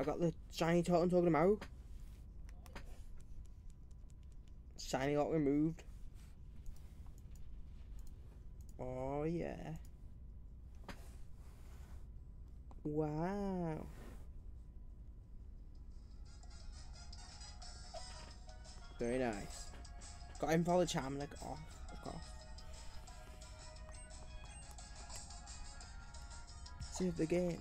I got the shiny totem Togedemaru. Shiny got removed. Oh yeah. Wow. Very nice. Got him for the charm like off, of course. Save the game.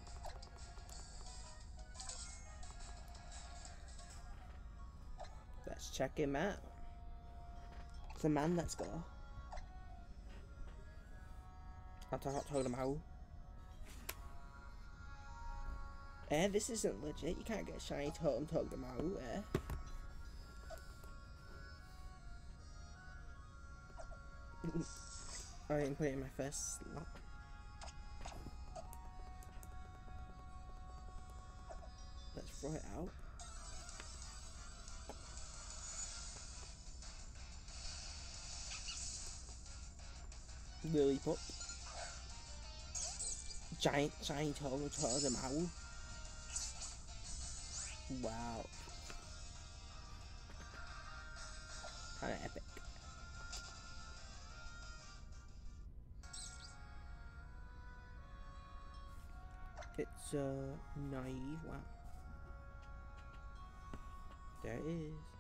Let's check him out. It's a man, let's go. That's what I'm him about. Eh, this isn't legit. You can't get shiny totem Togedemaru, eh? I didn't put it in my first slot. Let's throw it out. Lily pop. Giant, giant totem Togedemaru. Wow. Kinda epic. It's uh naive. Wow. There it is.